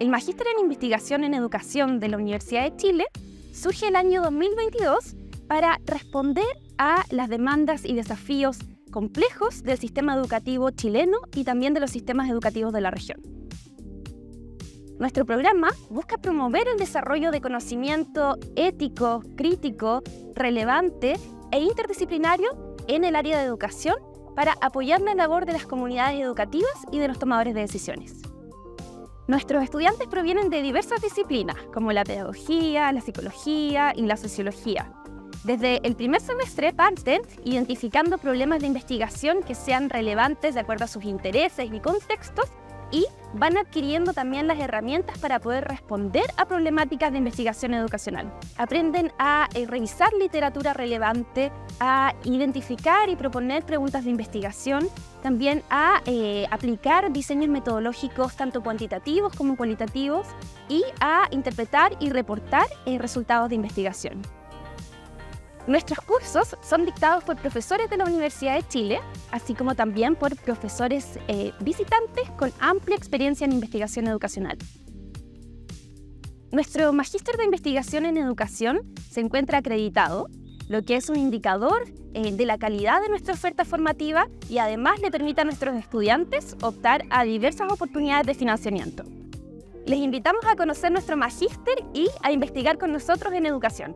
El Magíster en Investigación en Educación de la Universidad de Chile surge el año 2022 para responder a las demandas y desafíos complejos del sistema educativo chileno y también de los sistemas educativos de la región. Nuestro programa busca promover el desarrollo de conocimiento ético, crítico, relevante e interdisciplinario en el área de educación para apoyar la labor de las comunidades educativas y de los tomadores de decisiones. Nuestros estudiantes provienen de diversas disciplinas, como la pedagogía, la psicología y la sociología, desde el primer semestre parten identificando problemas de investigación que sean relevantes de acuerdo a sus intereses y contextos y van adquiriendo también las herramientas para poder responder a problemáticas de investigación educacional. Aprenden a eh, revisar literatura relevante, a identificar y proponer preguntas de investigación, también a eh, aplicar diseños metodológicos tanto cuantitativos como cualitativos y a interpretar y reportar eh, resultados de investigación. Nuestros cursos son dictados por profesores de la Universidad de Chile, así como también por profesores eh, visitantes con amplia experiencia en investigación educacional. Nuestro Magíster de Investigación en Educación se encuentra acreditado, lo que es un indicador eh, de la calidad de nuestra oferta formativa y además le permite a nuestros estudiantes optar a diversas oportunidades de financiamiento. Les invitamos a conocer nuestro Magíster y a investigar con nosotros en educación.